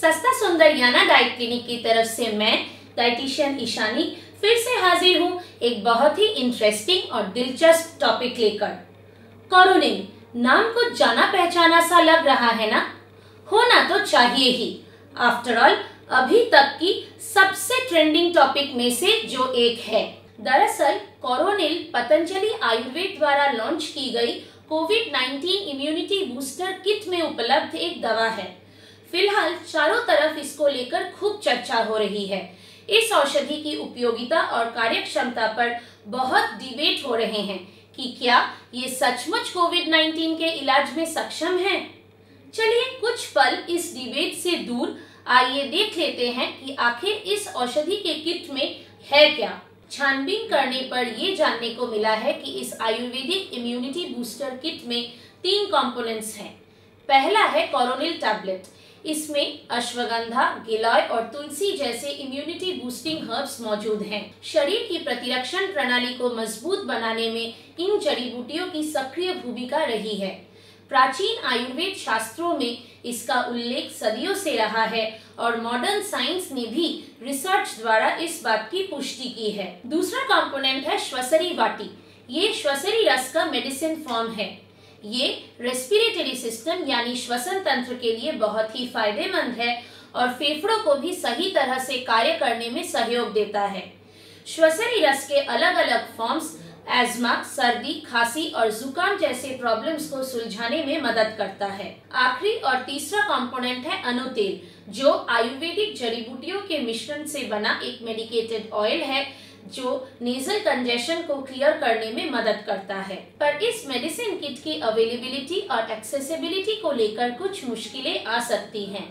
सस्ता सुंदर याना diet clinic की तरफ़ से मैं डाइटिशियन ईशानी, फिर से हाजिर हूँ एक बहुत ही इंटरेस्टिंग और दिलचस्प टॉपिक लेकर। कोरोनिल नाम कुछ जाना पहचाना सा लग रहा है ना? होना तो चाहिए ही। आफ्टर ऑल अभी तक की सबसे ट्रेंडिंग टॉपिक में से जो एक है। दरअसल कोरोनिल पतंजलि आयुर्वेद द्वारा लॉन्च की गई कोविड 19 इम्यूनिटी बूस्टर किट में उपलब्ध एक दवा है। फ़िलहाल चारों तरफ़ इसको लेकर खूब चर्चा हो रही है। इस औषधि की उपयोगिता और कार्यक्षमता पर बहुत डिबेट हो रहे हैं कि क्या ये सचमुच कोविड 19 के इलाज में सक्षम है? चलिए कुछ पल इस डिबेट से दूर आइए देख लेते हैं कि आखिर इस औषधि के किट में है क्या। छानबीन करने पर ये जानने को मिला है कि इस आयुर्वेदिक इम्यूनिटी बूस्टर किट में तीन कंपोनेंट्स हैं। पहला है कोरोनिल टैबलेट। इसमें अश्वगंधा, गिलॉय और तुलसी जैसे इम्यूनिटी बूस्टिंग हर्ब्स मौजूद हैं। शरीर की प्रतिरक्षण प्रणाली को मज़बूत बनाने में इन जड़ी बूटियों की सक्रिय भूमिका रही है। प्राचीन आयुर्वेद शास्त्रों में इसका उल्लेख सदियों से रहा है और मॉडर्न साइंस ने भी रिसर्च द्वारा इस बात की पुष्टि की है। दूसरा कंपोनेंट है श्वसरी वाटी ये श्वसरी रस का मेडिसिन फॉर्म है। ये रेस्पिरेटरी सिस्टम यानी श्वसन तंत्र के लिए बहुत ही फ़ायदेमंद है और फेफड़ों को भी सही तरह से कार्य करने में सहयोग देता है। श्वसनी रस के अलग अलग फॉर्म्स एजमा सर्दी, खांसी और जुकाम जैसे प्रॉब्लम्स को सुलझाने में मदद करता है। आखिरी और तीसरा कंपोनेंट है अनुतेल, जो आयुर्वेदिक जड़ी बूटियों के मिश्रण से बना एक मेडिकेटेड ऑयल है। जो नेजल कंजेशन को क्लियर करने में मदद करता है। पर इस मेडिसिन किट की अवेलेबिलिटी और एक्सेसिबिलिटी को लेकर कुछ मुश्किलें आ सकती हैं।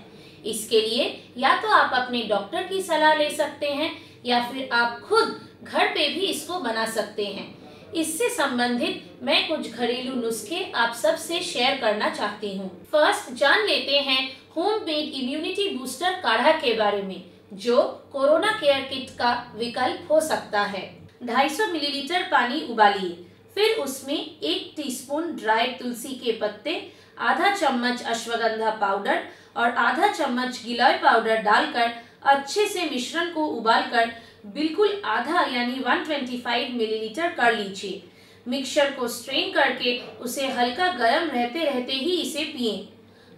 इसके लिए या तो आप अपने डॉक्टर की सलाह ले सकते हैं, या फिर आप खुद घर पे भी इसको बना सकते हैं। इससे संबंधित मैं कुछ घरेलू नुस्खे आप सबसे शेयर करना चाहती हूँ। फ़र्स्ट जान लेते हैं होम मेड इम्यूनिटी बूस्टर काढ़ा के बारे में। जो कोरोना केयर किट का विकल्प हो सकता है। 250 मिलीलीटर पानी उबालिए, फिर उसमें एक टीस्पून ड्राई तुलसी के पत्ते, आधा चम्मच अश्वगंधा पाउडर और आधा चम्मच गिलोय पाउडर डालकर अच्छे से मिश्रण को उबालकर बिल्कुल आधा यानी 125 मिलीलीटर कर लीजिए। मिक्सचर को स्ट्रेन करके उसे हल्का गर्म रहते रहते ही इसे पिए।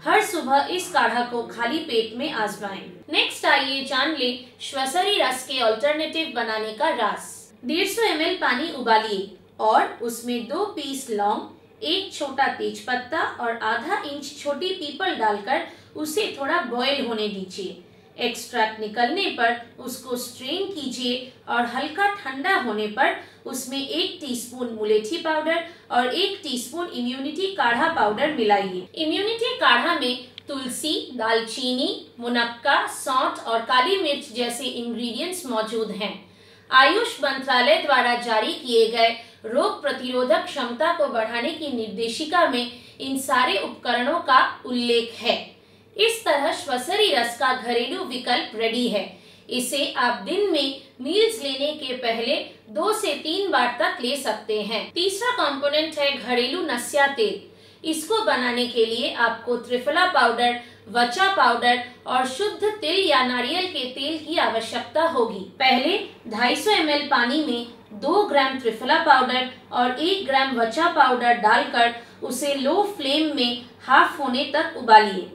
हर सुबह इस काढ़ा को खाली पेट में आजमाएँ। नेक्स्ट आइए जान ले श्वसरी रस के ऑल्टरनेटिव बनाने का रास सौ एम पानी उबालिए और उसमें दो पीस लौंग, एक छोटा तेज पत्ता और आधा इंच छोटी पीपल डालकर उसे थोड़ा बॉयल होने दीजिए एक्सट्रैक्ट निकलने पर उसको स्ट्रेन कीजिए और हल्का ठंडा होने पर उसमें एक टीस्पून मुलेठी पाउडर और एक टीस्पून इम्यूनिटी काढ़ा पाउडर मिलाइए। इम्यूनिटी काढ़ा में तुलसी, दालचीनी, मुनक्का, सौंठ और काली मिर्च जैसे इंग्रेडिएंट्स मौजूद हैं। आयुष मंत्रालय द्वारा जारी किए गए रोग प्रतिरोधक क्षमता को बढ़ाने की निर्देशिका में इन सारे उपकरणों का उल्लेख है। इस तरह श्वसरी रस का घरेलू विकल्प रेडी है। इसे आप दिन में मील्स लेने के पहले दो से तीन बार तक ले सकते हैं। तीसरा कंपोनेंट है घरेलू नस्या तेल। इसको बनाने के लिए आपको त्रिफला पाउडर वचा पाउडर और शुद्ध तिल या नारियल के तेल की आवश्यकता होगी। पहले 250 सौ पानी में दो ग्राम त्रिफला पाउडर और एक ग्राम वचा पाउडर डालकर उसे लो फ्लेम में हाफ़ होने तक उबालिए।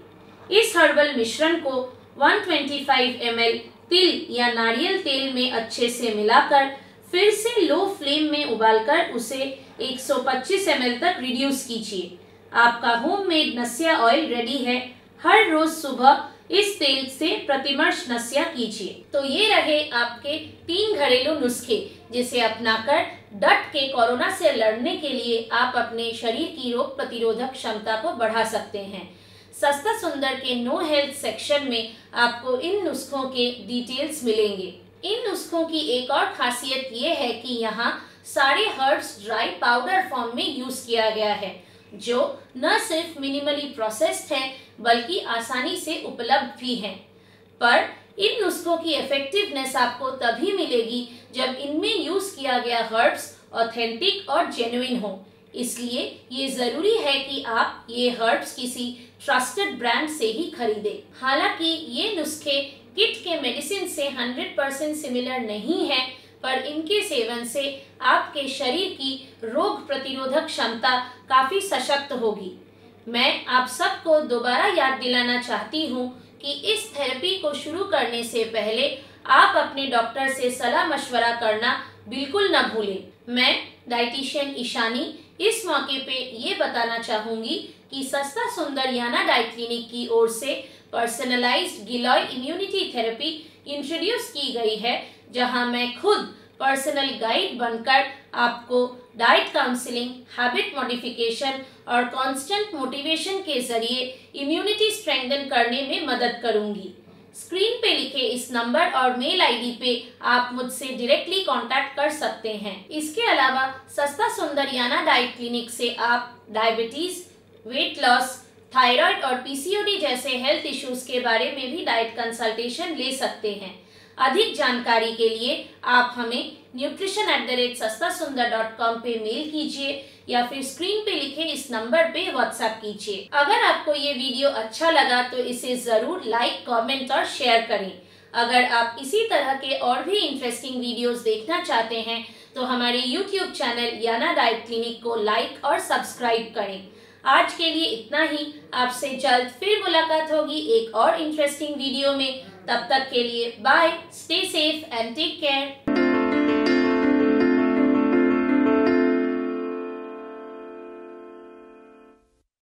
इस हर्बल मिश्रण को 125 ml तिल या नारियल तेल में अच्छे से मिलाकर फिर से लो फ्लेम में उबालकर उसे 125 ml तक रिड्यूस कीजिए। आपका होममेड नस्या ऑयल रेडी है। हर रोज सुबह इस तेल से प्रतिमर्श नस्या कीजिए। तो ये रहे आपके तीन घरेलू नुस्खे, जिसे अपनाकर डट के कोरोना से लड़ने के लिए आप अपने शरीर की रोग प्रतिरोधक क्षमता को बढ़ा सकते हैं। सस्ता सुंदर के नो हेल्थ सेक्शन में आपको इन नुस्खों के डिटेल्स मिलेंगे। इन नुस्खों की एक और खासियत ये है कि यहाँ सारे हर्ब्स ड्राई पाउडर फॉर्म में यूज़ किया गया है, जो न सिर्फ़ मिनिमली प्रोसेस्ड है, बल्कि आसानी से उपलब्ध भी हैं। पर इन नुस्खों की इफेक्टिवनेस आपको तभी मिलेगी जब इनमें यूज़ किया गया हर्ब्स ऑथेंटिक और जेन्युइन हो। इसलिए ये ज़रूरी है कि आप ये हर्ब्स किसी ट्रस्टेड ब्रांड से ही खरीदें। हालाँकि ये नुस्खे किट के मेडिसिन से 100 परसेंट सिमिलर नहीं है, पर इनके सेवन से आपके शरीर की रोग प्रतिरोधक क्षमता काफ़ी सशक्त होगी। मैं आप सबको दोबारा याद दिलाना चाहती हूँ कि इस थेरेपी को शुरू करने से पहले आप अपने डॉक्टर से सलाह मशवरा करना बिल्कुल न भूलें। मैं डाइटिशियन ईशानी इस मौके पे ये बताना चाहूँगी कि सस्ता सुंदर याना डाइट क्लिनिक की ओर से personalized giloy immunity therapy introduce की गई है, जहाँ मैं खुद पर्सनल गाइड बनकर आपको डाइट काउंसलिंग, हैबिट मॉडिफिकेशन और कांस्टेंट मोटिवेशन के ज़रिए इम्यूनिटी स्ट्रेंथन करने में मदद करूँगी। स्क्रीन पे लिखे इस नंबर और मेल आईडी पे आप मुझसे डायरेक्टली कांटेक्ट कर सकते हैं। इसके अलावा सस्ता सुंदरियाना डाइट क्लिनिक से आप डायबिटीज़ वेट लॉस थायराइड और पीसीओडी जैसे हेल्थ इश्यूज़ के बारे में भी डाइट कंसल्टेशन ले सकते हैं। अधिक जानकारी के लिए आप हमें न्यूट्रिशन एट द रेट सस्ता सुंदर डॉट कॉम पे मेल कीजिए या फिर स्क्रीन पे लिखे इस नंबर पे व्हाट्सएप कीजिए। अगर आपको ये वीडियो अच्छा लगा तो इसे ज़रूर लाइक कमेंट और शेयर करें। अगर आप इसी तरह के और भी इंटरेस्टिंग वीडियोस देखना चाहते हैं तो हमारे YouTube channel Yana diet clinic को लाइक और सब्सक्राइब करें। आज के लिए इतना ही। आपसे जल्द फिर मुलाकात होगी एक और इंटरेस्टिंग वीडियो में। तब तक के लिए bye stay safe and take care